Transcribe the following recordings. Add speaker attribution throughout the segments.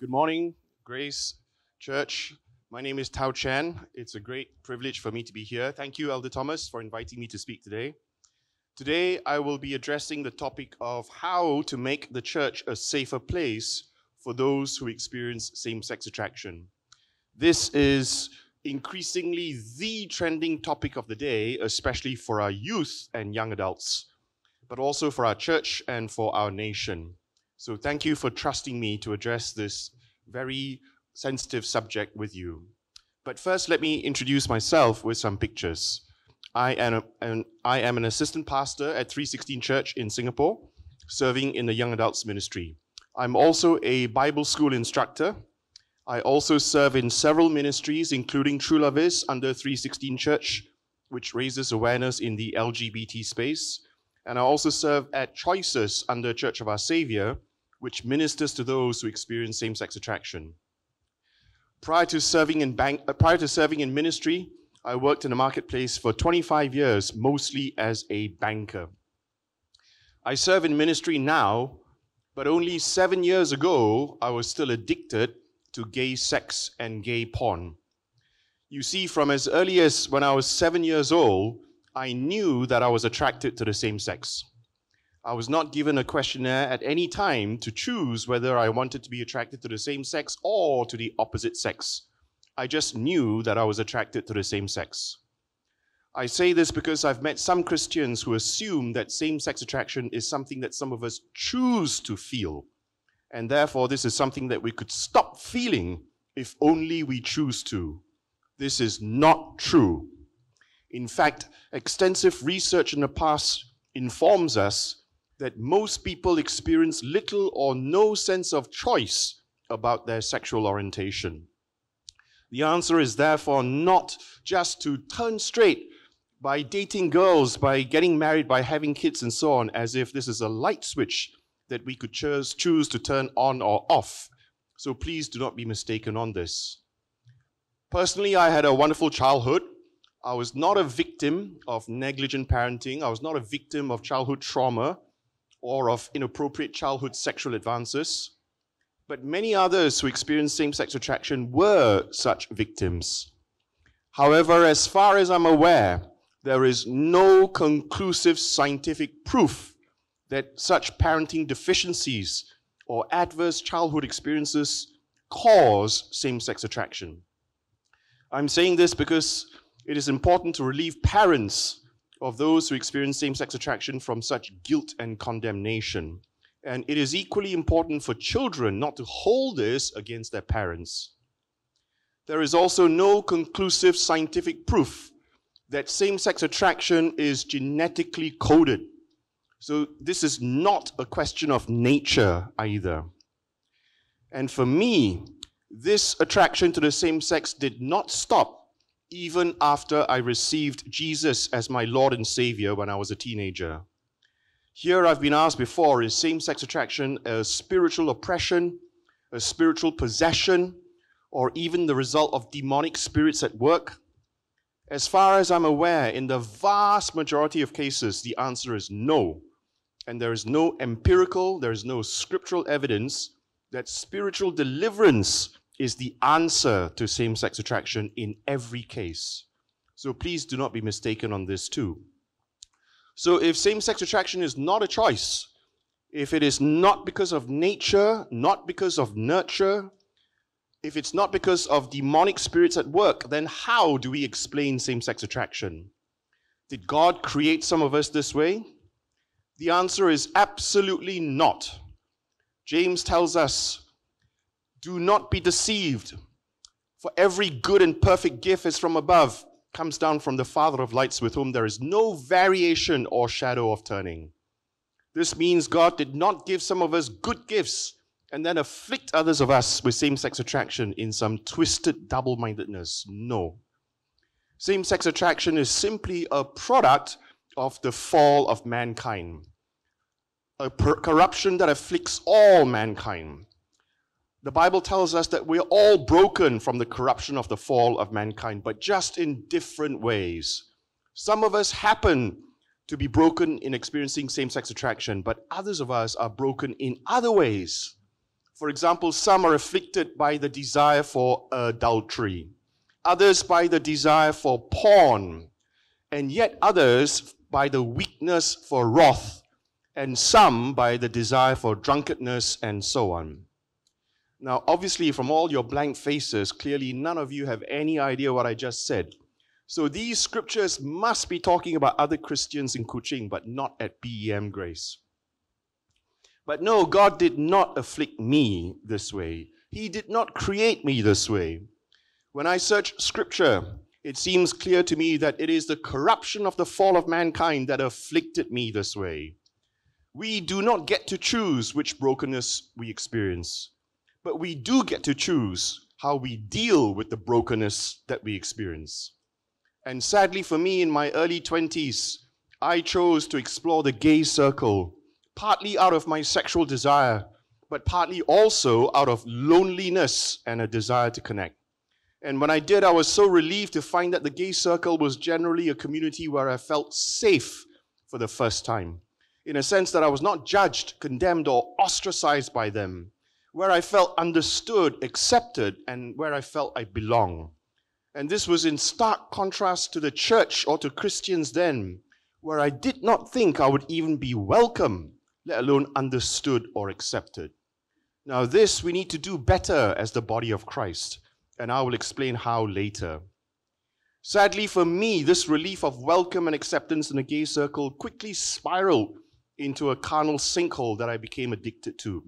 Speaker 1: Good morning, Grace Church. My name is Tou Chen. It's a great privilege for me to be here. Thank you, Elder Thomas, for inviting me to speak today. Today, I will be addressing the topic of how to make the church a safer place for those who experience same sex attraction. This is increasingly the trending topic of the day, especially for our youth and young adults, but also for our church and for our nation. So, thank you for trusting me to address this very sensitive subject with you. But first, let me introduce myself with some pictures. I am, a, an, I am an assistant pastor at 316 Church in Singapore, serving in the young adults ministry. I'm also a Bible school instructor. I also serve in several ministries, including True Love Is under 316 Church, which raises awareness in the LGBT space. And I also serve at Choices under Church of Our Savior, which ministers to those who experience same sex attraction. Prior to serving in bank, uh, prior to serving in ministry, I worked in the marketplace for 25 years, mostly as a banker. I serve in ministry now, but only seven years ago, I was still addicted to gay sex and gay porn. You see, from as early as when I was seven years old, I knew that I was attracted to the same sex. I was not given a questionnaire at any time to choose whether I wanted to be attracted to the same sex or to the opposite sex. I just knew that I was attracted to the same sex. I say this because I've met some Christians who assume that same sex attraction is something that some of us choose to feel. And therefore, this is something that we could stop feeling if only we choose to. This is not true. In fact, extensive research in the past informs us that most people experience little or no sense of choice about their sexual orientation. The answer is therefore not just to turn straight by dating girls, by getting married, by having kids, and so on, as if this is a light switch that we could choose, choose to turn on or off. So please do not be mistaken on this. Personally, I had a wonderful childhood. I was not a victim of negligent parenting. I was not a victim of childhood trauma or of inappropriate childhood sexual advances. But many others who experienced same sex attraction were such victims. However, as far as I'm aware, there is no conclusive scientific proof that such parenting deficiencies or adverse childhood experiences cause same sex attraction. I'm saying this because it is important to relieve parents of those who experience same sex attraction from such guilt and condemnation. And it is equally important for children not to hold this against their parents. There is also no conclusive scientific proof that same sex attraction is genetically coded. So, this is not a question of nature either. And for me, this attraction to the same sex did not stop even after I received Jesus as my Lord and Savior when I was a teenager. Here I've been asked before is same sex attraction a spiritual oppression, a spiritual possession, or even the result of demonic spirits at work? As far as I'm aware, in the vast majority of cases, the answer is no. And there is no empirical, there is no scriptural evidence that spiritual deliverance is the answer to same sex attraction in every case. So please do not be mistaken on this too. So if same sex attraction is not a choice, if it is not because of nature, not because of nurture, if it's not because of demonic spirits at work, then how do we explain same sex attraction? Did God create some of us this way? The answer is absolutely not. James tells us do not be deceived, for every good and perfect gift is from above, comes down from the Father of lights, with whom there is no variation or shadow of turning. This means God did not give some of us good gifts and then afflict others of us with same sex attraction in some twisted double mindedness. No. Same sex attraction is simply a product of the fall of mankind, a per- corruption that afflicts all mankind. The Bible tells us that we're all broken from the corruption of the fall of mankind, but just in different ways. Some of us happen to be broken in experiencing same sex attraction, but others of us are broken in other ways. For example, some are afflicted by the desire for adultery, others by the desire for porn, and yet others by the weakness for wrath, and some by the desire for drunkenness, and so on. Now, obviously, from all your blank faces, clearly none of you have any idea what I just said. So these scriptures must be talking about other Christians in Kuching, but not at BEM Grace. But no, God did not afflict me this way. He did not create me this way. When I search scripture, it seems clear to me that it is the corruption of the fall of mankind that afflicted me this way. We do not get to choose which brokenness we experience, but we do get to choose how we deal with the brokenness that we experience. And sadly for me, in my early 20s, I chose to explore the gay circle, partly out of my sexual desire, but partly also out of loneliness and a desire to connect. And when I did, I was so relieved to find that the gay circle was generally a community where I felt safe for the first time, in a sense that I was not judged, condemned, or ostracized by them, where I felt understood, accepted, and where I felt I belong. And this was in stark contrast to the church or to Christians then, where I did not think I would even be welcome, let alone understood or accepted. Now, this we need to do better as the body of Christ and I will explain how later. Sadly for me, this relief of welcome and acceptance in the gay circle quickly spiraled into a carnal sinkhole that I became addicted to.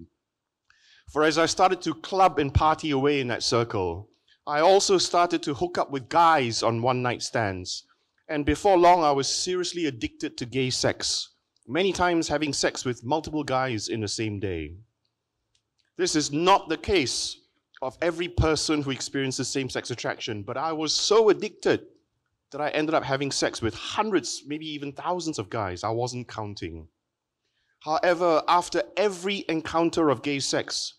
Speaker 1: For as I started to club and party away in that circle, I also started to hook up with guys on one night stands. And before long, I was seriously addicted to gay sex, many times having sex with multiple guys in the same day. This is not the case of every person who experiences same sex attraction, but I was so addicted that I ended up having sex with hundreds, maybe even thousands of guys. I wasn't counting. However, after every encounter of gay sex,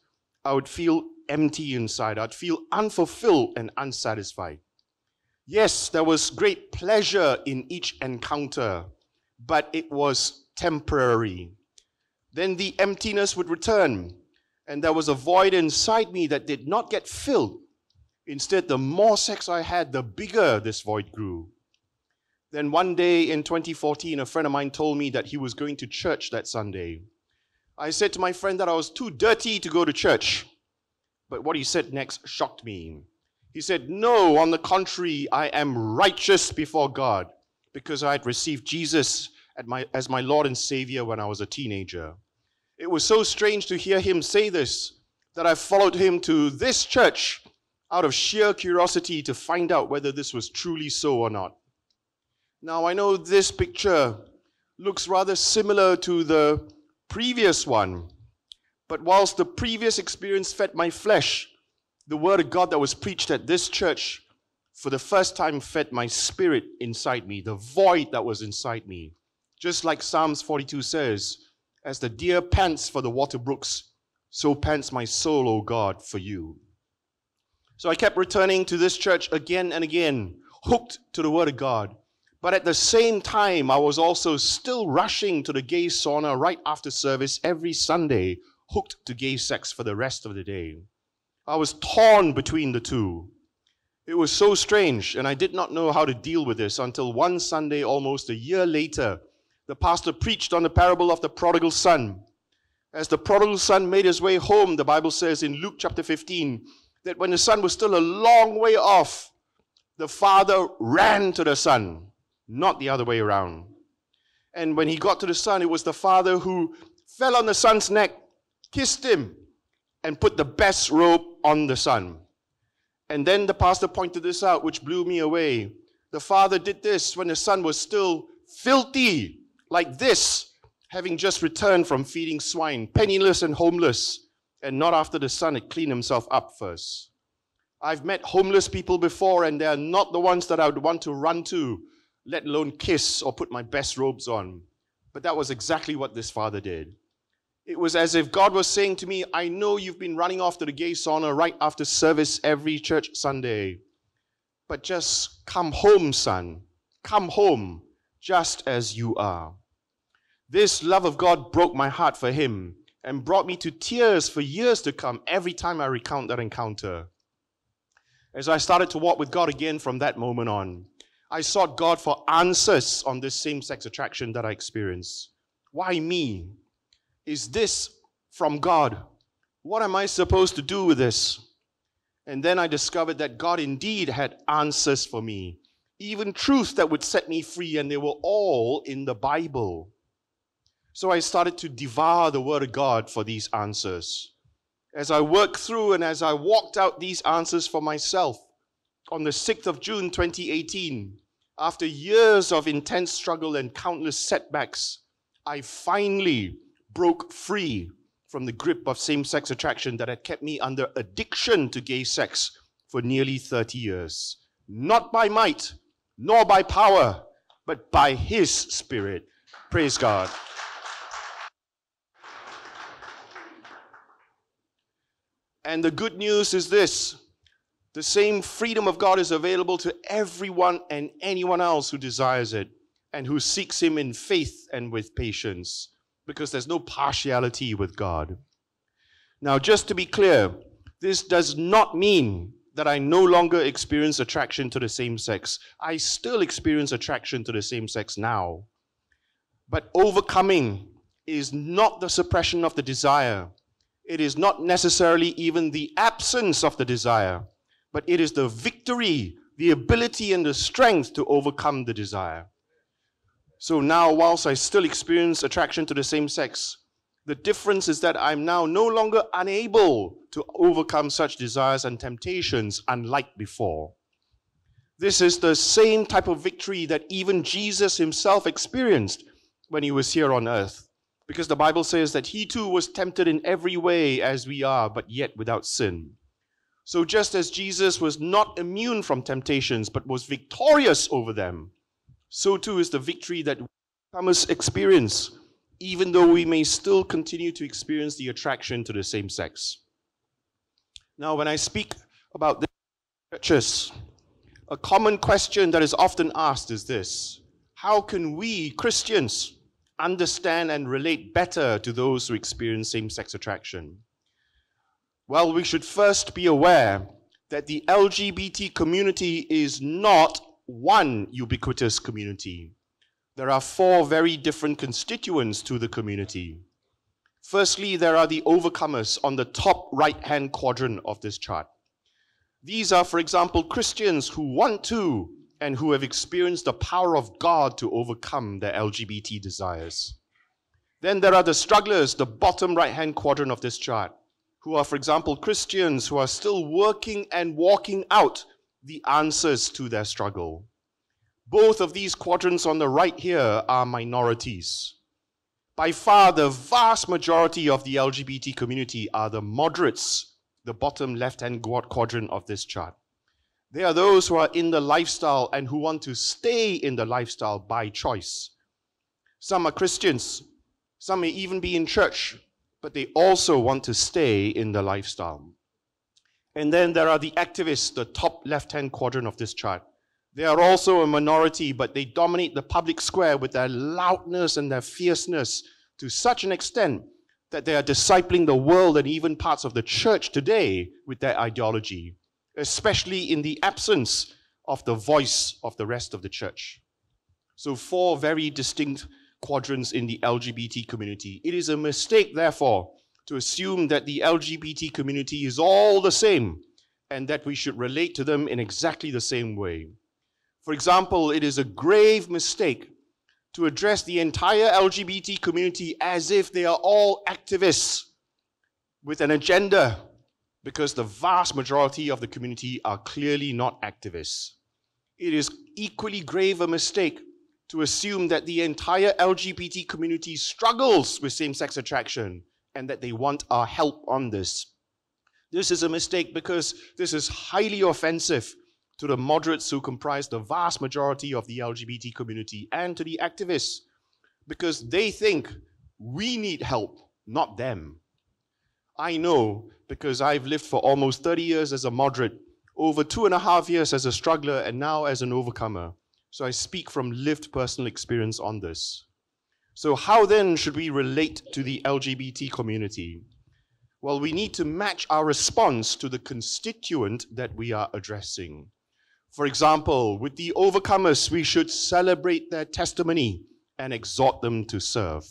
Speaker 1: I would feel empty inside. I'd feel unfulfilled and unsatisfied. Yes, there was great pleasure in each encounter, but it was temporary. Then the emptiness would return and there was a void inside me that did not get filled. Instead, the more sex I had, the bigger this void grew. Then one day in 2014, a friend of mine told me that he was going to church that Sunday. I said to my friend that I was too dirty to go to church. But what he said next shocked me. He said, No, on the contrary, I am righteous before God because I had received Jesus my, as my Lord and Savior when I was a teenager. It was so strange to hear him say this that I followed him to this church out of sheer curiosity to find out whether this was truly so or not. Now, I know this picture looks rather similar to the previous one, but whilst the previous experience fed my flesh, the word of God that was preached at this church for the first time fed my spirit inside me, the void that was inside me. Just like Psalms 42 says, as the deer pants for the water brooks, so pants my soul, O God, for you. So I kept returning to this church again and again, hooked to the Word of God. But at the same time, I was also still rushing to the gay sauna right after service every Sunday, hooked to gay sex for the rest of the day. I was torn between the two. It was so strange, and I did not know how to deal with this until one Sunday, almost a year later, the pastor preached on the parable of the prodigal son. As the prodigal son made his way home, the Bible says in Luke chapter 15 that when the son was still a long way off, the father ran to the son, not the other way around. And when he got to the son, it was the father who fell on the son's neck, kissed him, and put the best robe on the son. And then the pastor pointed this out, which blew me away. The father did this when the son was still filthy like this, having just returned from feeding swine, penniless and homeless, and not after the son had cleaned himself up first. I've met homeless people before, and they're not the ones that I would want to run to, let alone kiss or put my best robes on. But that was exactly what this father did. It was as if God was saying to me, I know you've been running off to the gay sauna right after service every church Sunday, but just come home, son. Come home just as you are. This love of God broke my heart for him, and brought me to tears for years to come every time I recount that encounter. As I started to walk with God again from that moment on, I sought God for answers on this same sex attraction that I experienced. Why me? Is this from God? What am I supposed to do with this? And then I discovered that God indeed had answers for me, even truths that would set me free, and they were all in the Bible. So I started to devour the Word of God for these answers. As I worked through and as I walked out these answers for myself, on the 6th of June 2018, after years of intense struggle and countless setbacks, I finally broke free from the grip of same sex attraction that had kept me under addiction to gay sex for nearly 30 years. Not by might, nor by power, but by His Spirit. Praise God. And the good news is this the same freedom of God is available to everyone and anyone else who desires it and who seeks Him in faith and with patience, because there's no partiality with God. Now, just to be clear, this does not mean that I no longer experience attraction to the same sex. I still experience attraction to the same sex now. But overcoming is not the suppression of the desire it is not necessarily even the absence of the desire, but it is the victory, the ability, and the strength to overcome the desire. So now, whilst I still experience attraction to the same sex, the difference is that I'm now no longer unable to overcome such desires and temptations, unlike before. This is the same type of victory that even Jesus himself experienced when he was here on earth. Because the Bible says that he too was tempted in every way as we are, but yet without sin. So just as Jesus was not immune from temptations, but was victorious over them, so too is the victory that must experience, even though we may still continue to experience the attraction to the same sex. Now, when I speak about the churches, a common question that is often asked is this How can we, Christians, understand and relate better to those who experience same sex attraction? Well, we should first be aware that the LGBT community is not one ubiquitous community. There are four very different constituents to the community. Firstly, there are the overcomers on the top right hand quadrant of this chart. These are, for example, Christians who want to and who have experienced the power of God to overcome their LGBT desires. Then there are the strugglers, the bottom right hand quadrant of this chart, who are, for example, Christians who are still working and walking out the answers to their struggle. Both of these quadrants on the right here are minorities. By far, the vast majority of the LGBT community are the moderates, the bottom left hand quadrant of this chart. They are those who are in the lifestyle and who want to stay in the lifestyle by choice. Some are Christians, some may even be in church, but they also want to stay in the lifestyle. And then there are the activists, the top left hand quadrant of this chart. They are also a minority, but they dominate the public square with their loudness and their fierceness to such an extent that they are discipling the world and even parts of the church today with their ideology especially in the absence of the voice of the rest of the church. So, four very distinct quadrants in the LGBT community. It is a mistake, therefore, to assume that the LGBT community is all the same and that we should relate to them in exactly the same way. For example, it is a grave mistake to address the entire LGBT community as if they are all activists with an agenda because the vast majority of the community are clearly not activists. It is equally grave a mistake to assume that the entire LGBT community struggles with same sex attraction and that they want our help on this. This is a mistake because this is highly offensive to the moderates who comprise the vast majority of the LGBT community and to the activists because they think we need help, not them. I know because I've lived for almost 30 years as a moderate, over two and a half years as a struggler, and now as an overcomer. So I speak from lived personal experience on this. So, how then should we relate to the LGBT community? Well, we need to match our response to the constituent that we are addressing. For example, with the overcomers, we should celebrate their testimony and exhort them to serve.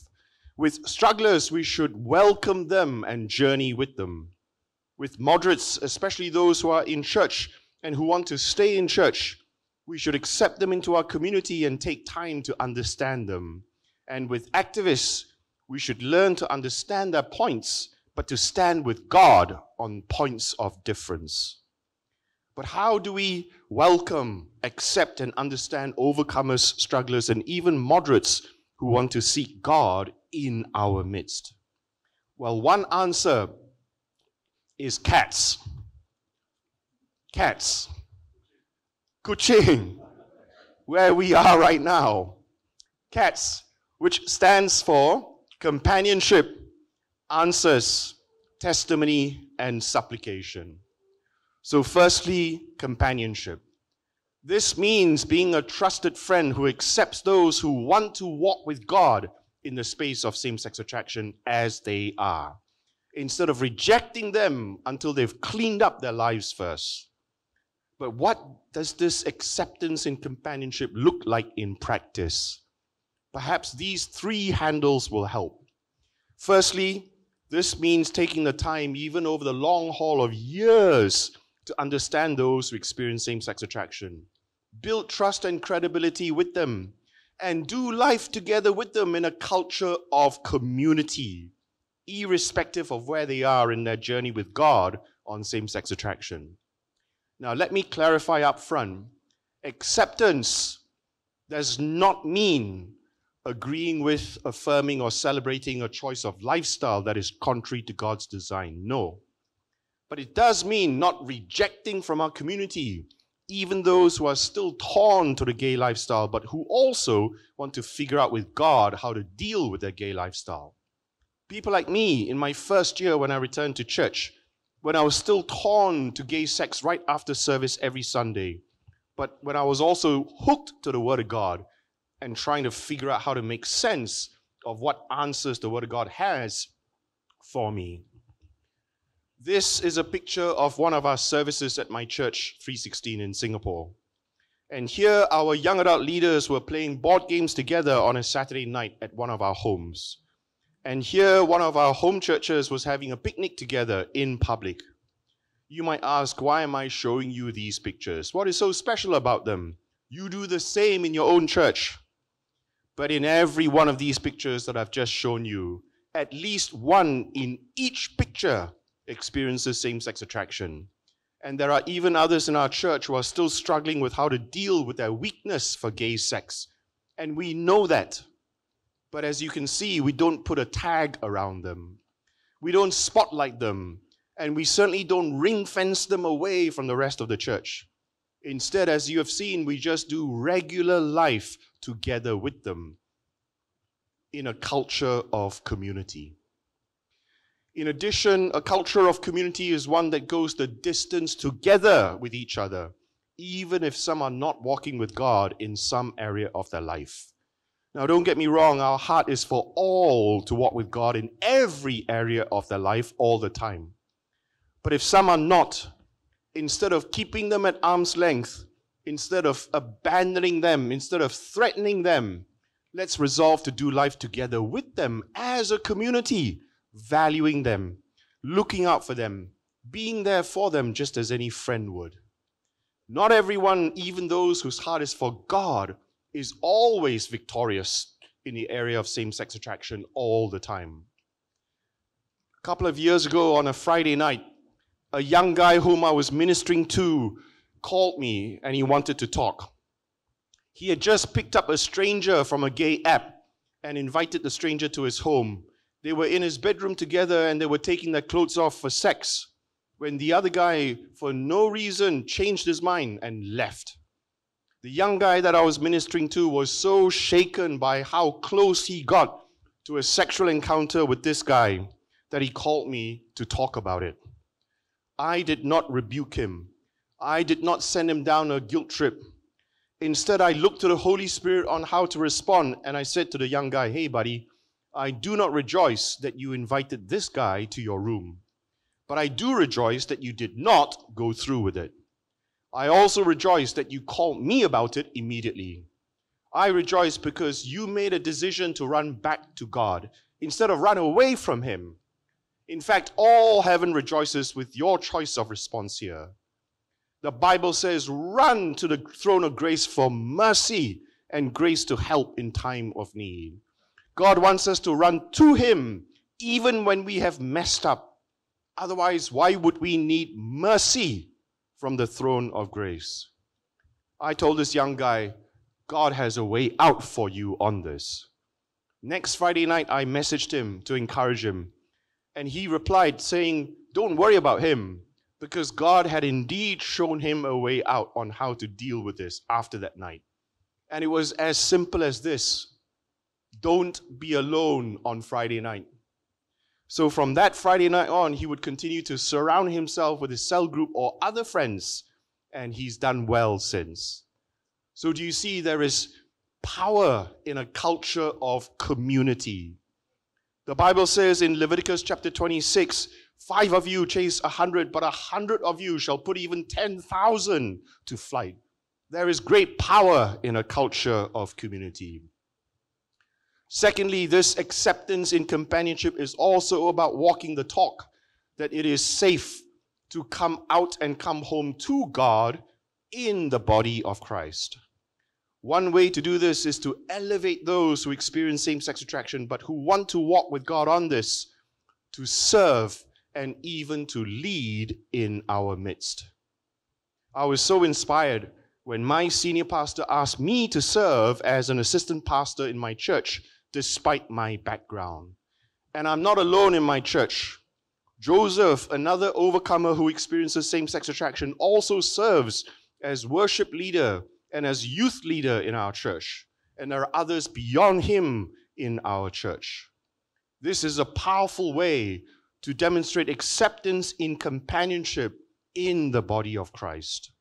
Speaker 1: With strugglers, we should welcome them and journey with them. With moderates, especially those who are in church and who want to stay in church, we should accept them into our community and take time to understand them. And with activists, we should learn to understand their points, but to stand with God on points of difference. But how do we welcome, accept, and understand overcomers, strugglers, and even moderates who want to seek God in our midst? Well, one answer is cats. Cats. Kuching, where we are right now. Cats, which stands for companionship, answers, testimony, and supplication. So, firstly, companionship. This means being a trusted friend who accepts those who want to walk with God in the space of same sex attraction as they are, instead of rejecting them until they've cleaned up their lives first. But what does this acceptance and companionship look like in practice? Perhaps these three handles will help. Firstly, this means taking the time, even over the long haul of years, to understand those who experience same sex attraction, build trust and credibility with them, and do life together with them in a culture of community, irrespective of where they are in their journey with God on same sex attraction. Now, let me clarify up front acceptance does not mean agreeing with, affirming, or celebrating a choice of lifestyle that is contrary to God's design. No. But it does mean not rejecting from our community even those who are still torn to the gay lifestyle, but who also want to figure out with God how to deal with their gay lifestyle. People like me in my first year when I returned to church, when I was still torn to gay sex right after service every Sunday, but when I was also hooked to the Word of God and trying to figure out how to make sense of what answers the Word of God has for me. This is a picture of one of our services at my church, 316 in Singapore. And here, our young adult leaders were playing board games together on a Saturday night at one of our homes. And here, one of our home churches was having a picnic together in public. You might ask, why am I showing you these pictures? What is so special about them? You do the same in your own church. But in every one of these pictures that I've just shown you, at least one in each picture experiences same sex attraction. And there are even others in our church who are still struggling with how to deal with their weakness for gay sex. And we know that. But as you can see, we don't put a tag around them. We don't spotlight them. And we certainly don't ring fence them away from the rest of the church. Instead, as you have seen, we just do regular life together with them in a culture of community. In addition, a culture of community is one that goes the distance together with each other, even if some are not walking with God in some area of their life. Now, don't get me wrong, our heart is for all to walk with God in every area of their life all the time. But if some are not, instead of keeping them at arm's length, instead of abandoning them, instead of threatening them, let's resolve to do life together with them as a community valuing them, looking out for them, being there for them just as any friend would. Not everyone, even those whose heart is for God, is always victorious in the area of same sex attraction all the time. A couple of years ago on a Friday night, a young guy whom I was ministering to called me and he wanted to talk. He had just picked up a stranger from a gay app and invited the stranger to his home they were in his bedroom together and they were taking their clothes off for sex when the other guy, for no reason, changed his mind and left. The young guy that I was ministering to was so shaken by how close he got to a sexual encounter with this guy that he called me to talk about it. I did not rebuke him. I did not send him down a guilt trip. Instead, I looked to the Holy Spirit on how to respond, and I said to the young guy, Hey, buddy, I do not rejoice that you invited this guy to your room, but I do rejoice that you did not go through with it. I also rejoice that you called me about it immediately. I rejoice because you made a decision to run back to God instead of run away from Him. In fact, all heaven rejoices with your choice of response here. The Bible says, run to the throne of grace for mercy and grace to help in time of need. God wants us to run to Him even when we have messed up. Otherwise, why would we need mercy from the throne of grace? I told this young guy, God has a way out for you on this. Next Friday night, I messaged him to encourage him. And he replied, saying, Don't worry about him because God had indeed shown him a way out on how to deal with this after that night. And it was as simple as this don't be alone on Friday night. So from that Friday night on, he would continue to surround himself with his cell group or other friends, and he's done well since. So, do you see there is power in a culture of community? The Bible says in Leviticus chapter 26 Five of you chase a hundred, but a hundred of you shall put even 10,000 to flight. There is great power in a culture of community. Secondly, this acceptance in companionship is also about walking the talk, that it is safe to come out and come home to God in the body of Christ. One way to do this is to elevate those who experience same sex attraction but who want to walk with God on this, to serve and even to lead in our midst. I was so inspired when my senior pastor asked me to serve as an assistant pastor in my church, despite my background. And I'm not alone in my church. Joseph, another overcomer who experiences same sex attraction, also serves as worship leader and as youth leader in our church. And there are others beyond him in our church. This is a powerful way to demonstrate acceptance in companionship in the body of Christ.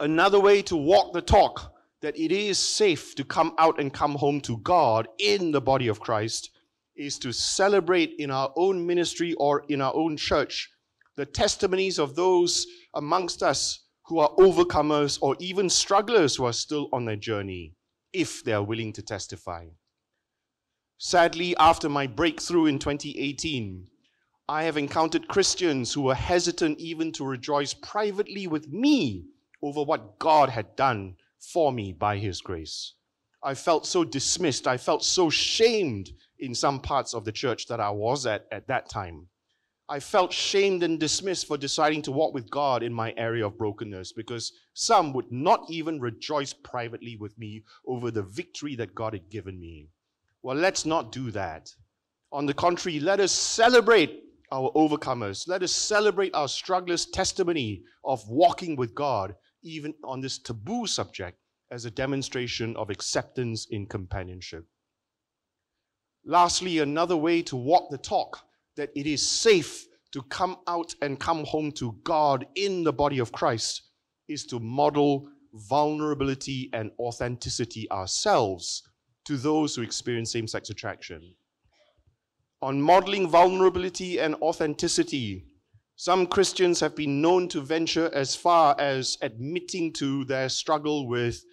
Speaker 1: Another way to walk the talk that it is safe to come out and come home to God in the body of Christ is to celebrate in our own ministry or in our own church the testimonies of those amongst us who are overcomers or even strugglers who are still on their journey, if they are willing to testify. Sadly, after my breakthrough in 2018, I have encountered Christians who were hesitant even to rejoice privately with me over what God had done for me by His grace. I felt so dismissed. I felt so shamed in some parts of the church that I was at at that time. I felt shamed and dismissed for deciding to walk with God in my area of brokenness because some would not even rejoice privately with me over the victory that God had given me. Well, let's not do that. On the contrary, let us celebrate our overcomers. Let us celebrate our strugglers' testimony of walking with God, even on this taboo subject, as a demonstration of acceptance in companionship. Lastly, another way to walk the talk that it is safe to come out and come home to God in the body of Christ is to model vulnerability and authenticity ourselves to those who experience same sex attraction. On modeling vulnerability and authenticity, some Christians have been known to venture as far as admitting to their struggle with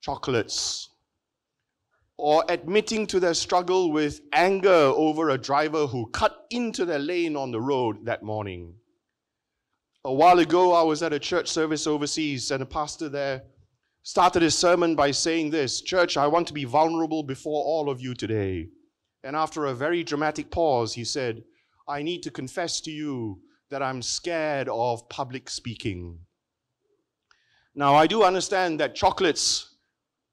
Speaker 1: chocolates or admitting to their struggle with anger over a driver who cut into their lane on the road that morning. A while ago, I was at a church service overseas, and a pastor there started his sermon by saying this Church, I want to be vulnerable before all of you today. And after a very dramatic pause, he said, I need to confess to you that I'm scared of public speaking. Now, I do understand that chocolates,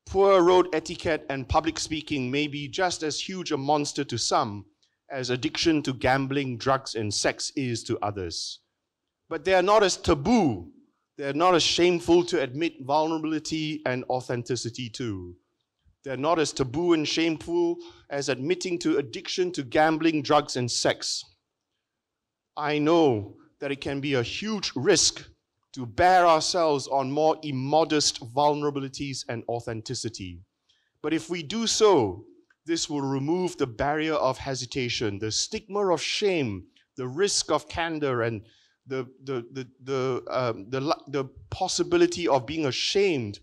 Speaker 1: poor road etiquette, and public speaking may be just as huge a monster to some as addiction to gambling, drugs, and sex is to others. But they are not as taboo they're not as shameful to admit vulnerability and authenticity to. They're not as taboo and shameful as admitting to addiction to gambling, drugs, and sex. I know that it can be a huge risk to bare ourselves on more immodest vulnerabilities and authenticity. But if we do so, this will remove the barrier of hesitation, the stigma of shame, the risk of candor, and the, the, the, the, um, the, the possibility of being ashamed,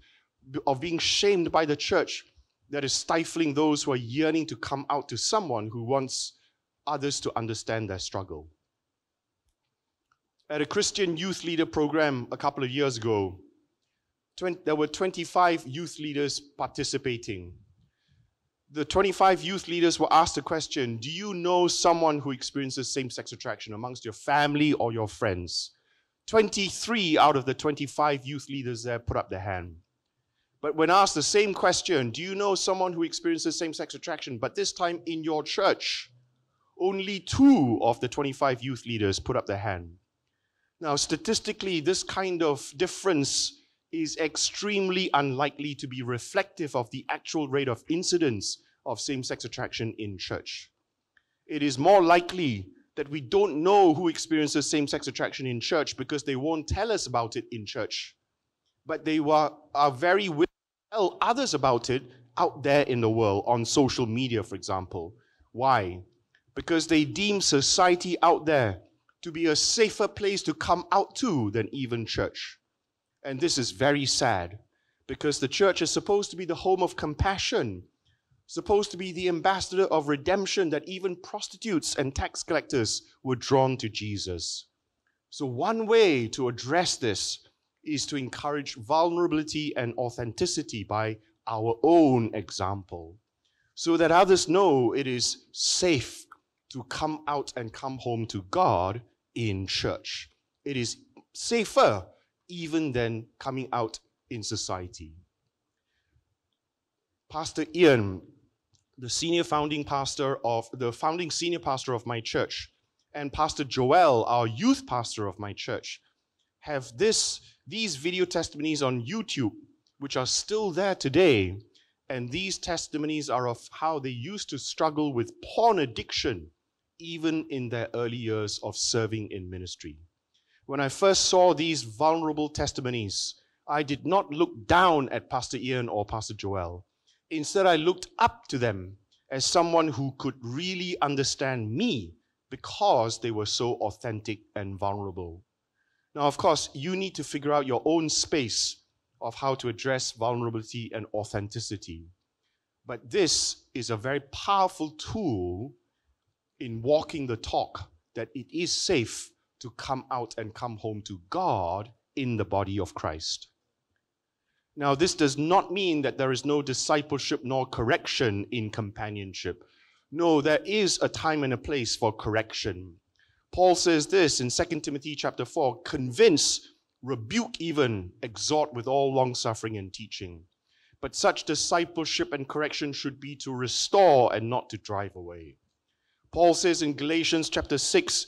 Speaker 1: of being shamed by the church that is stifling those who are yearning to come out to someone who wants others to understand their struggle. At a Christian youth leader program a couple of years ago, 20, there were 25 youth leaders participating. The 25 youth leaders were asked a question Do you know someone who experiences same sex attraction amongst your family or your friends? 23 out of the 25 youth leaders there put up their hand. But when asked the same question, do you know someone who experiences same sex attraction, but this time in your church? Only two of the 25 youth leaders put up their hand. Now, statistically, this kind of difference is extremely unlikely to be reflective of the actual rate of incidence of same sex attraction in church. It is more likely that we don't know who experiences same sex attraction in church because they won't tell us about it in church. But they were, are very willing to tell others about it out there in the world, on social media, for example. Why? Because they deem society out there to be a safer place to come out to than even church. And this is very sad because the church is supposed to be the home of compassion, supposed to be the ambassador of redemption that even prostitutes and tax collectors were drawn to Jesus. So, one way to address this is to encourage vulnerability and authenticity by our own example so that others know it is safe to come out and come home to God in church. It is safer even than coming out in society. Pastor Ian, the senior founding pastor of the founding senior pastor of my church, and Pastor Joel, our youth pastor of my church, have this these video testimonies on YouTube, which are still there today. And these testimonies are of how they used to struggle with porn addiction even in their early years of serving in ministry. When I first saw these vulnerable testimonies, I did not look down at Pastor Ian or Pastor Joel. Instead, I looked up to them as someone who could really understand me because they were so authentic and vulnerable. Now, of course, you need to figure out your own space of how to address vulnerability and authenticity. But this is a very powerful tool in walking the talk that it is safe to come out and come home to God in the body of Christ. Now, this does not mean that there is no discipleship nor correction in companionship. No, there is a time and a place for correction. Paul says this in 2 Timothy chapter 4 convince, rebuke even, exhort with all long suffering and teaching. But such discipleship and correction should be to restore and not to drive away. Paul says in Galatians chapter 6,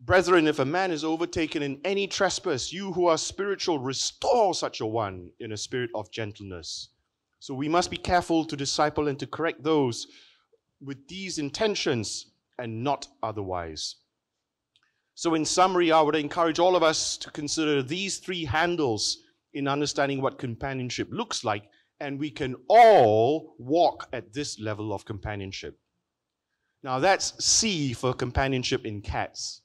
Speaker 1: Brethren, if a man is overtaken in any trespass, you who are spiritual, restore such a one in a spirit of gentleness. So we must be careful to disciple and to correct those with these intentions and not otherwise. So, in summary, I would encourage all of us to consider these three handles in understanding what companionship looks like, and we can all walk at this level of companionship. Now that's C for companionship in cats.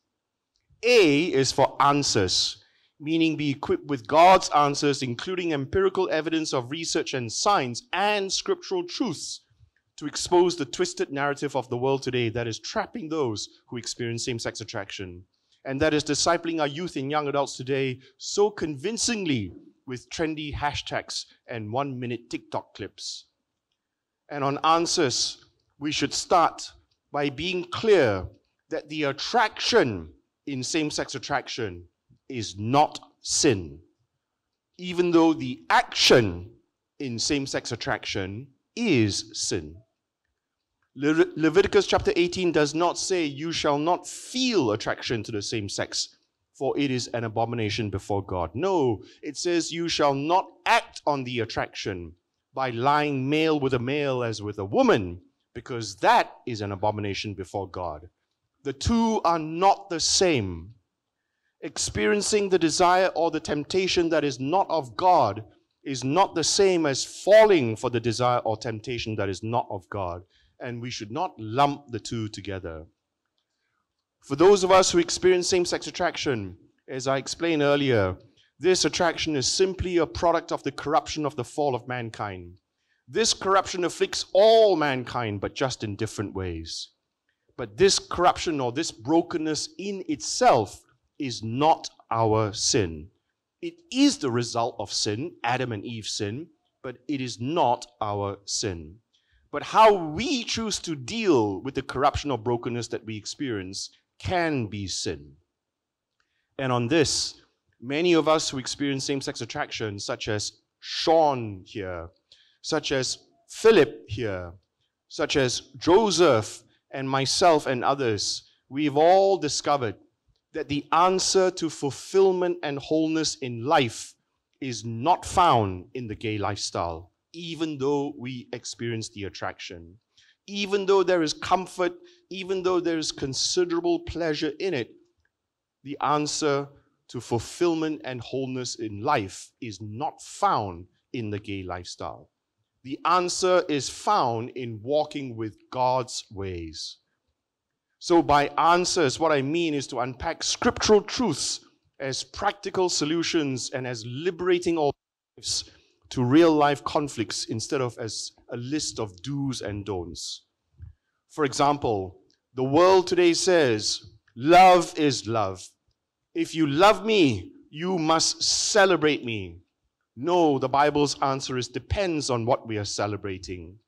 Speaker 1: A is for answers, meaning be equipped with God's answers, including empirical evidence of research and science and scriptural truths to expose the twisted narrative of the world today that is trapping those who experience same sex attraction and that is discipling our youth and young adults today so convincingly with trendy hashtags and one minute TikTok clips. And on answers, we should start by being clear that the attraction in same sex attraction is not sin, even though the action in same sex attraction is sin. Le- Leviticus chapter 18 does not say, You shall not feel attraction to the same sex, for it is an abomination before God. No, it says, You shall not act on the attraction by lying male with a male as with a woman, because that is an abomination before God. The two are not the same. Experiencing the desire or the temptation that is not of God is not the same as falling for the desire or temptation that is not of God. And we should not lump the two together. For those of us who experience same sex attraction, as I explained earlier, this attraction is simply a product of the corruption of the fall of mankind. This corruption afflicts all mankind, but just in different ways. But this corruption or this brokenness in itself is not our sin. It is the result of sin, Adam and Eve's sin, but it is not our sin. But how we choose to deal with the corruption or brokenness that we experience can be sin. And on this, many of us who experience same sex attraction, such as Sean here, such as Philip here, such as Joseph and myself and others, we've all discovered that the answer to fulfillment and wholeness in life is not found in the gay lifestyle, even though we experience the attraction. Even though there is comfort, even though there is considerable pleasure in it, the answer to fulfillment and wholeness in life is not found in the gay lifestyle. The answer is found in walking with God's ways. So, by answers, what I mean is to unpack scriptural truths as practical solutions and as liberating all lives to real life conflicts instead of as a list of do's and don'ts. For example, the world today says, Love is love. If you love me, you must celebrate me. No, the Bible's answer is depends on what we are celebrating.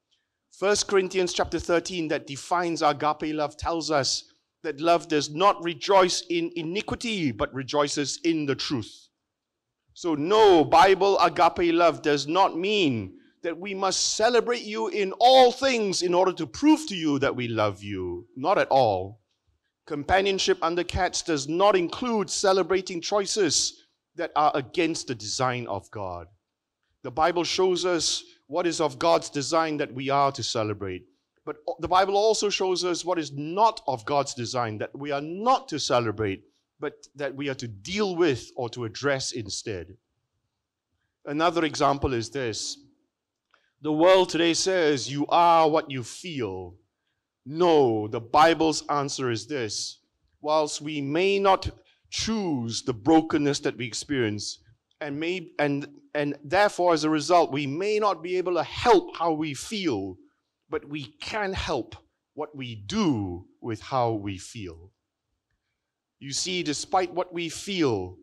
Speaker 1: 1 Corinthians chapter 13 that defines agape love tells us that love does not rejoice in iniquity but rejoices in the truth. So no, Bible agape love does not mean that we must celebrate you in all things in order to prove to you that we love you. Not at all. Companionship under CATS does not include celebrating choices that are against the design of God. The Bible shows us what is of God's design that we are to celebrate. But the Bible also shows us what is not of God's design that we are not to celebrate, but that we are to deal with or to address instead. Another example is this the world today says you are what you feel. No, the Bible's answer is this. Whilst we may not choose the brokenness that we experience, and may and and therefore as a result we may not be able to help how we feel but we can help what we do with how we feel. You see despite what we feel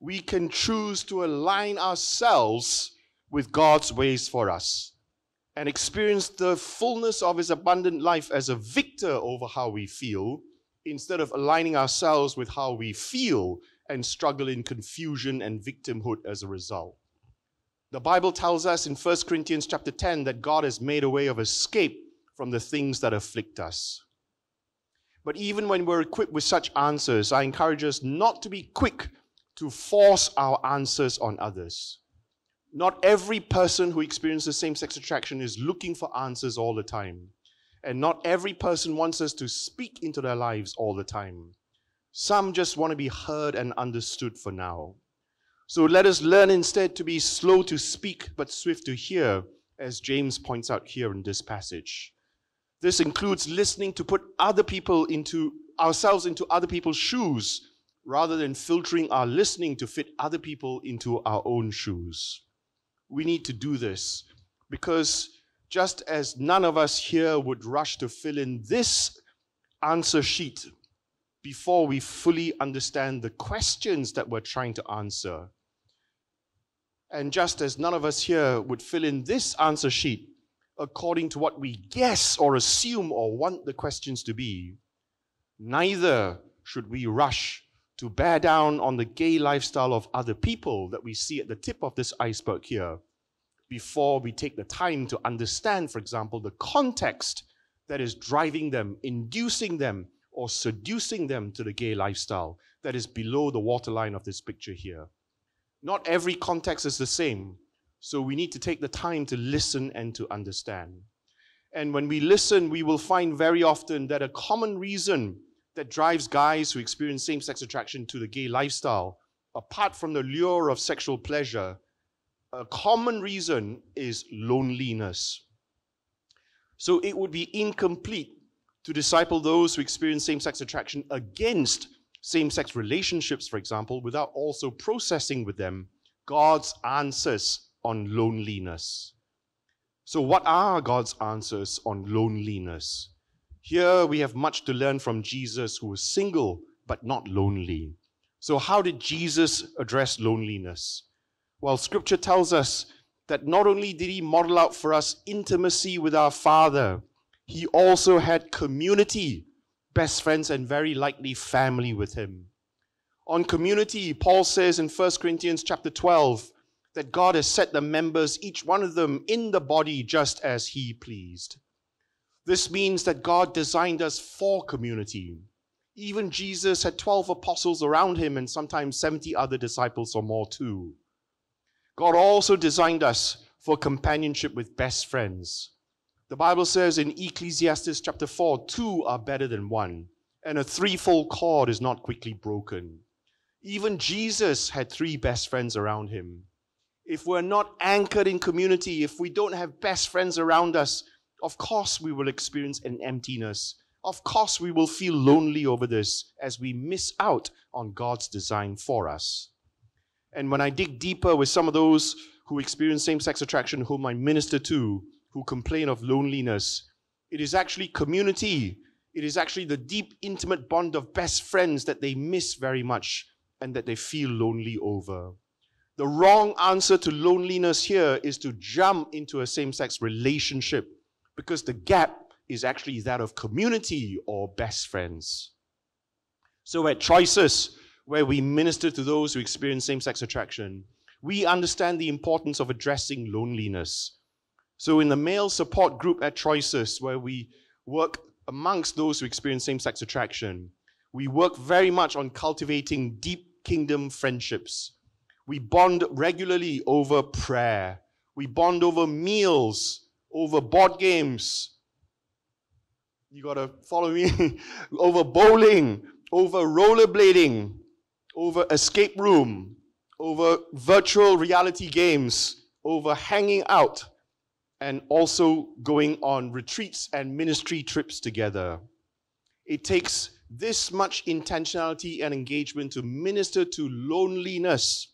Speaker 1: we can choose to align ourselves with God's ways for us and experience the fullness of his abundant life as a victor over how we feel instead of aligning ourselves with how we feel and struggle in confusion and victimhood as a result. The Bible tells us in 1 Corinthians chapter 10 that God has made a way of escape from the things that afflict us. But even when we're equipped with such answers, I encourage us not to be quick to force our answers on others. Not every person who experiences same sex attraction is looking for answers all the time. And not every person wants us to speak into their lives all the time. Some just want to be heard and understood for now. So let us learn instead to be slow to speak but swift to hear, as James points out here in this passage. This includes listening to put other people into ourselves into other people's shoes rather than filtering our listening to fit other people into our own shoes. We need to do this because just as none of us here would rush to fill in this answer sheet before we fully understand the questions that we're trying to answer. And just as none of us here would fill in this answer sheet according to what we guess or assume or want the questions to be, neither should we rush to bear down on the gay lifestyle of other people that we see at the tip of this iceberg here before we take the time to understand, for example, the context that is driving them, inducing them, or seducing them to the gay lifestyle that is below the waterline of this picture here. Not every context is the same, so we need to take the time to listen and to understand. And when we listen, we will find very often that a common reason that drives guys who experience same sex attraction to the gay lifestyle, apart from the lure of sexual pleasure, a common reason is loneliness. So it would be incomplete to disciple those who experience same sex attraction against same sex relationships, for example, without also processing with them God's answers on loneliness. So, what are God's answers on loneliness? Here we have much to learn from Jesus, who was single but not lonely. So, how did Jesus address loneliness? Well, scripture tells us that not only did he model out for us intimacy with our Father, he also had community, best friends, and very likely family with him. On community, Paul says in 1 Corinthians chapter 12 that God has set the members, each one of them, in the body just as he pleased. This means that God designed us for community. Even Jesus had 12 apostles around him and sometimes 70 other disciples or more too. God also designed us for companionship with best friends. The Bible says in Ecclesiastes chapter 4 two are better than one, and a threefold cord is not quickly broken. Even Jesus had three best friends around him. If we're not anchored in community, if we don't have best friends around us, of course we will experience an emptiness. Of course we will feel lonely over this as we miss out on God's design for us. And when I dig deeper with some of those who experience same sex attraction, whom I minister to, who complain of loneliness, it is actually community. It is actually the deep, intimate bond of best friends that they miss very much and that they feel lonely over. The wrong answer to loneliness here is to jump into a same sex relationship because the gap is actually that of community or best friends. So at Choices, where we minister to those who experience same sex attraction, we understand the importance of addressing loneliness. So, in the male support group at Choices, where we work amongst those who experience same sex attraction, we work very much on cultivating deep kingdom friendships. We bond regularly over prayer, we bond over meals, over board games. You gotta follow me over bowling, over rollerblading, over escape room, over virtual reality games, over hanging out, and also going on retreats and ministry trips together. It takes this much intentionality and engagement to minister to loneliness.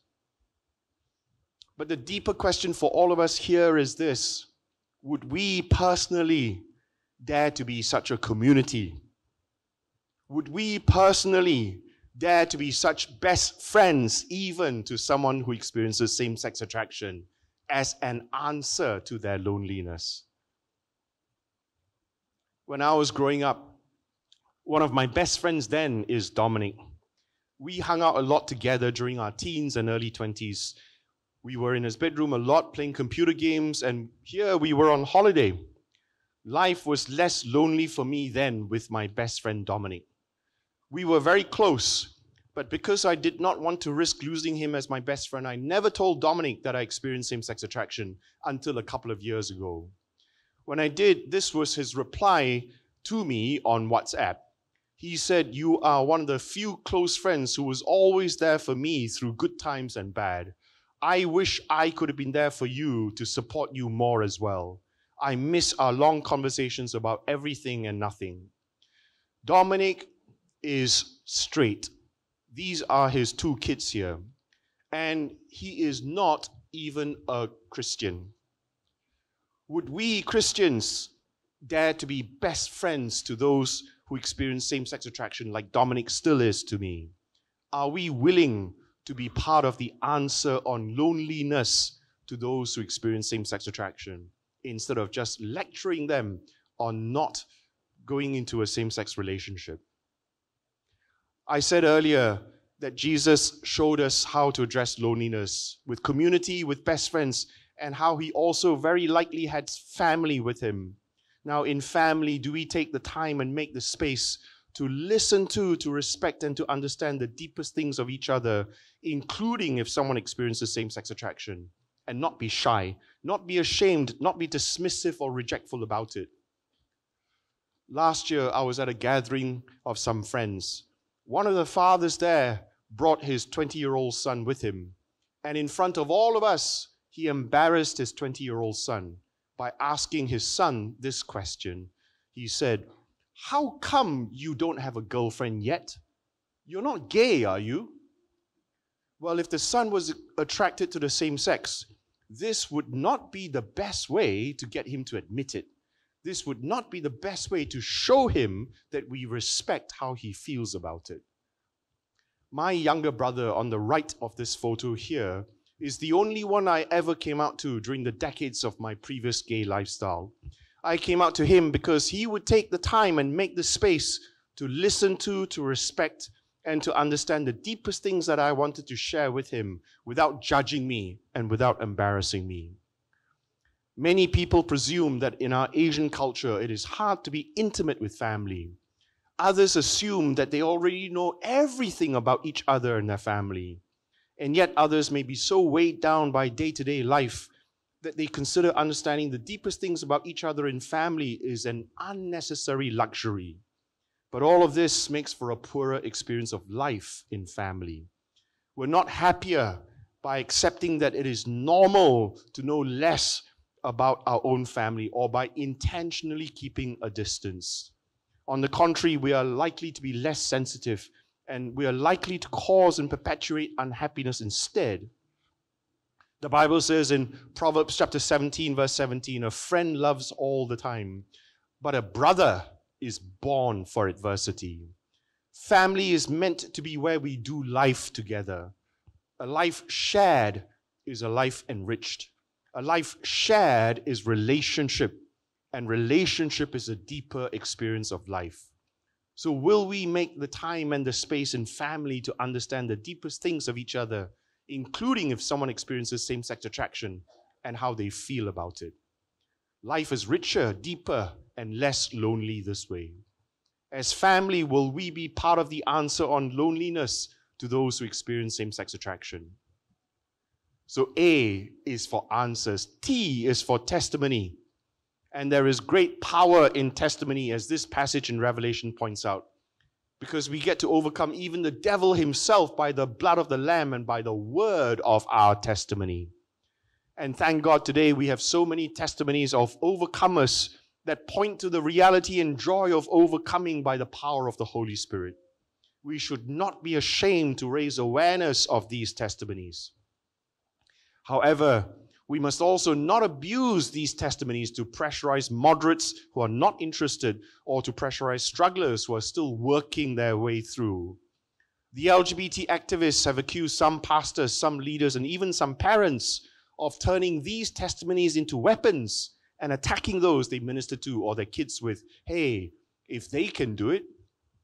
Speaker 1: But the deeper question for all of us here is this Would we personally dare to be such a community? Would we personally dare to be such best friends, even to someone who experiences same sex attraction, as an answer to their loneliness. When I was growing up, one of my best friends then is Dominic. We hung out a lot together during our teens and early 20s. We were in his bedroom a lot playing computer games, and here we were on holiday. Life was less lonely for me then with my best friend Dominic. We were very close, but because I did not want to risk losing him as my best friend, I never told Dominic that I experienced same sex attraction until a couple of years ago. When I did, this was his reply to me on WhatsApp. He said, You are one of the few close friends who was always there for me through good times and bad. I wish I could have been there for you to support you more as well. I miss our long conversations about everything and nothing. Dominic is straight. These are his two kids here. And he is not even a Christian. Would we Christians dare to be best friends to those who experience same sex attraction like Dominic still is to me? Are we willing to be part of the answer on loneliness to those who experience same sex attraction instead of just lecturing them on not going into a same sex relationship? I said earlier that Jesus showed us how to address loneliness with community, with best friends, and how he also very likely had family with him. Now, in family, do we take the time and make the space to listen to, to respect, and to understand the deepest things of each other, including if someone experiences same sex attraction, and not be shy, not be ashamed, not be dismissive or rejectful about it? Last year, I was at a gathering of some friends. One of the fathers there brought his 20 year old son with him. And in front of all of us, he embarrassed his 20 year old son by asking his son this question. He said, How come you don't have a girlfriend yet? You're not gay, are you? Well, if the son was attracted to the same sex, this would not be the best way to get him to admit it. This would not be the best way to show him that we respect how he feels about it. My younger brother on the right of this photo here is the only one I ever came out to during the decades of my previous gay lifestyle. I came out to him because he would take the time and make the space to listen to, to respect, and to understand the deepest things that I wanted to share with him without judging me and without embarrassing me. Many people presume that in our Asian culture it is hard to be intimate with family. Others assume that they already know everything about each other and their family. And yet others may be so weighed down by day to day life that they consider understanding the deepest things about each other in family is an unnecessary luxury. But all of this makes for a poorer experience of life in family. We're not happier by accepting that it is normal to know less about our own family or by intentionally keeping a distance. On the contrary, we are likely to be less sensitive and we are likely to cause and perpetuate unhappiness instead. The Bible says in Proverbs chapter 17, verse 17, a friend loves all the time, but a brother is born for adversity. Family is meant to be where we do life together. A life shared is a life enriched. A life shared is relationship, and relationship is a deeper experience of life. So, will we make the time and the space in family to understand the deepest things of each other, including if someone experiences same sex attraction and how they feel about it? Life is richer, deeper, and less lonely this way. As family, will we be part of the answer on loneliness to those who experience same sex attraction? So A is for answers, T is for testimony. And there is great power in testimony, as this passage in Revelation points out, because we get to overcome even the devil himself by the blood of the Lamb and by the word of our testimony. And thank God today we have so many testimonies of overcomers that point to the reality and joy of overcoming by the power of the Holy Spirit. We should not be ashamed to raise awareness of these testimonies. However, we must also not abuse these testimonies to pressurize moderates who are not interested or to pressurize strugglers who are still working their way through. The LGBT activists have accused some pastors, some leaders, and even some parents of turning these testimonies into weapons and attacking those they minister to or their kids with. Hey, if they can do it,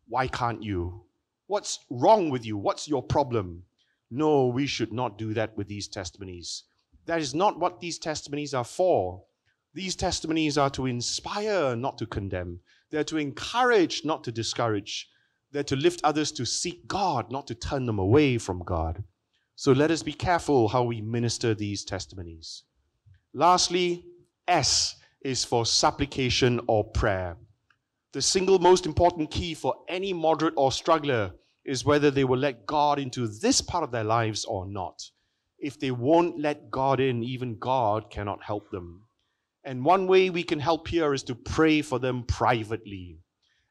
Speaker 1: why can't you? What's wrong with you? What's your problem? No, we should not do that with these testimonies. That is not what these testimonies are for. These testimonies are to inspire, not to condemn. They're to encourage, not to discourage. They're to lift others to seek God, not to turn them away from God. So let us be careful how we minister these testimonies. Lastly, S is for supplication or prayer. The single most important key for any moderate or struggler is whether they will let God into this part of their lives or not. If they won't let God in, even God cannot help them. And one way we can help here is to pray for them privately.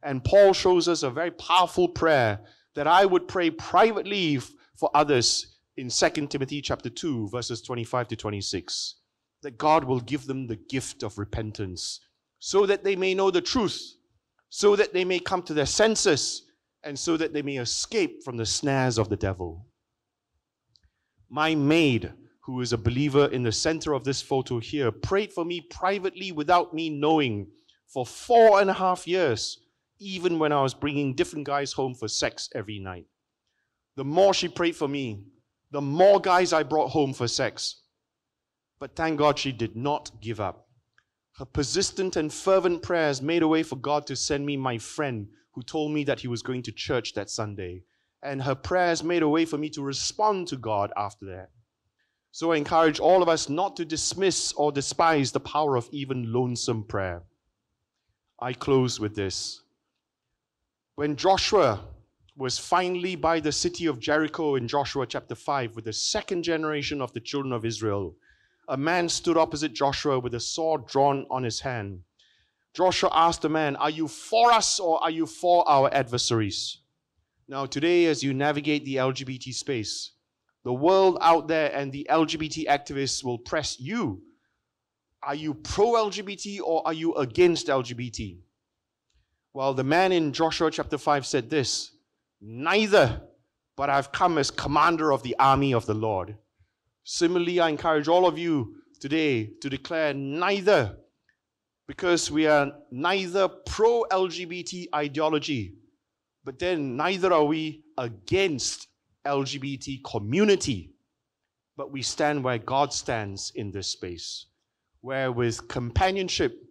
Speaker 1: And Paul shows us a very powerful prayer that I would pray privately for others in 2 Timothy chapter 2 verses 25 to 26 that God will give them the gift of repentance so that they may know the truth so that they may come to their senses and so that they may escape from the snares of the devil. My maid, who is a believer in the center of this photo here, prayed for me privately without me knowing for four and a half years, even when I was bringing different guys home for sex every night. The more she prayed for me, the more guys I brought home for sex. But thank God she did not give up. Her persistent and fervent prayers made a way for God to send me my friend who told me that he was going to church that Sunday. And her prayers made a way for me to respond to God after that. So I encourage all of us not to dismiss or despise the power of even lonesome prayer. I close with this. When Joshua was finally by the city of Jericho in Joshua chapter 5 with the second generation of the children of Israel, a man stood opposite Joshua with a sword drawn on his hand. Joshua asked the man, Are you for us or are you for our adversaries? Now, today, as you navigate the LGBT space, the world out there and the LGBT activists will press you. Are you pro LGBT or are you against LGBT? Well, the man in Joshua chapter 5 said this Neither, but I've come as commander of the army of the Lord. Similarly, I encourage all of you today to declare neither, because we are neither pro LGBT ideology, but then neither are we against LGBT community, but we stand where God stands in this space, where with companionship,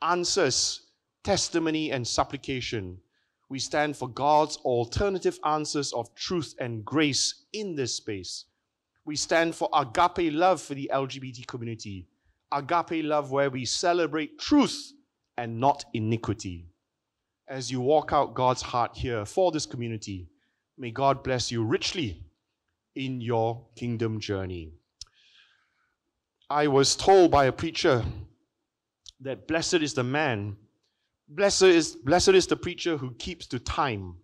Speaker 1: answers, testimony, and supplication, we stand for God's alternative answers of truth and grace in this space. We stand for agape love for the LGBT community, agape love where we celebrate truth and not iniquity. As you walk out God's heart here for this community, May God bless you richly in your kingdom journey. I was told by a preacher that blessed is the man, blessed is, blessed is the preacher who keeps to time.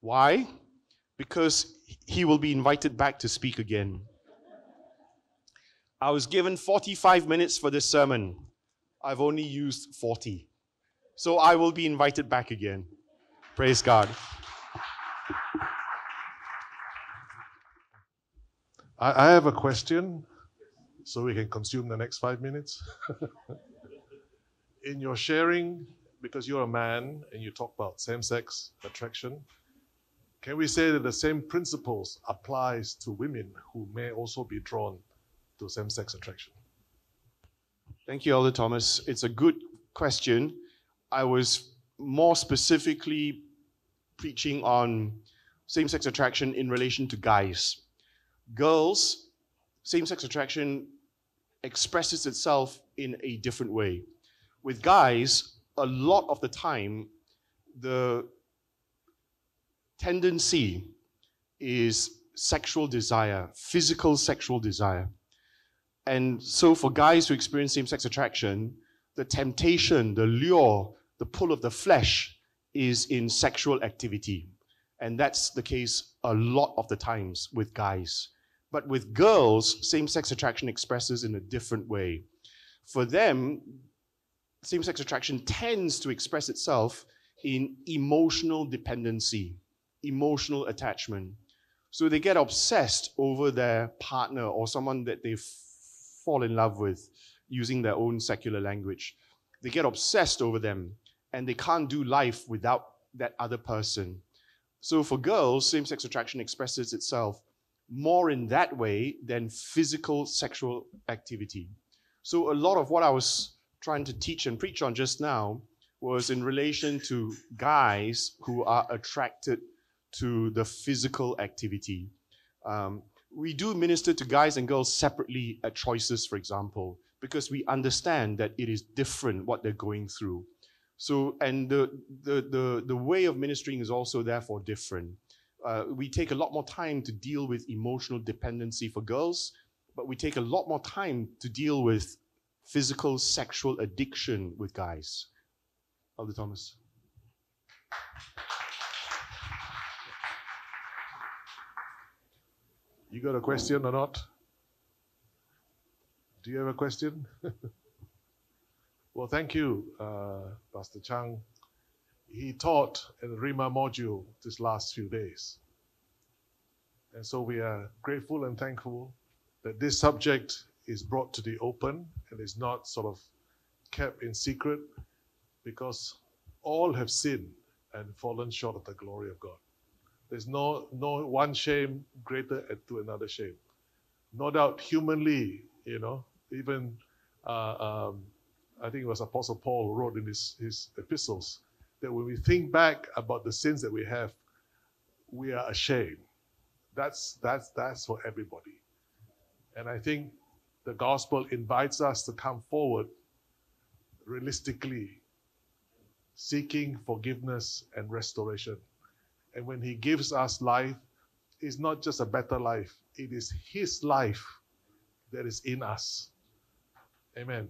Speaker 1: Why? Because he will be invited back to speak again. I was given 45 minutes for this sermon. I've only used 40. So I will be invited back again. Praise God.
Speaker 2: I, have a question so we can consume the next five minutes. In your sharing, because you're a man and you talk about same-sex attraction, can we say that the same principles applies to women who may also be drawn to same-sex attraction?
Speaker 1: Thank you, Elder Thomas. It's a good question. I was more specifically preaching on same-sex attraction in relation to guys girls, same sex attraction expresses itself in a different way. With guys, a lot of the time, the tendency is sexual desire, physical sexual desire. And so, for guys who experience same sex attraction, the temptation, the lure, the pull of the flesh is in sexual activity. And that's the case a lot of the times with guys. But with girls, same sex attraction expresses in a different way. For them, same sex attraction tends to express itself in emotional dependency, emotional attachment. So they get obsessed over their partner or someone that they fall in love with, using their own secular language. They get obsessed over them and they can't do life without that other person. So for girls, same sex attraction expresses itself more in that way than physical sexual activity. So, a lot of what I was trying to teach and preach on just now was in relation to guys who are attracted to the physical activity. Um, we do minister to guys and girls separately at choices, for example, because we understand that it is different what they're going through. So, and the, the, the, the way of ministering is also therefore different uh, we take a lot more time to deal with emotional dependency for girls, but we take a lot more time to deal with physical sexual addiction with guys. Elder Thomas.
Speaker 2: You got a question or not? Do you have a question? well, thank you, uh, Pastor Chang he taught in the Rhema module this last few days. And so we are grateful and thankful that this subject is brought to the open and is not sort of kept in secret because all have sinned and fallen short of the glory of God. There's no, no one shame greater to another shame. No doubt, humanly, you know, even uh, um, I think it was Apostle Paul who wrote in his, his epistles that when we think back about the sins that we have, we are ashamed. That's, that's, that's for everybody. And I think the gospel invites us to come forward realistically seeking forgiveness and restoration. And when He gives us life, it's not just a better life, it is His life that is in us. Amen.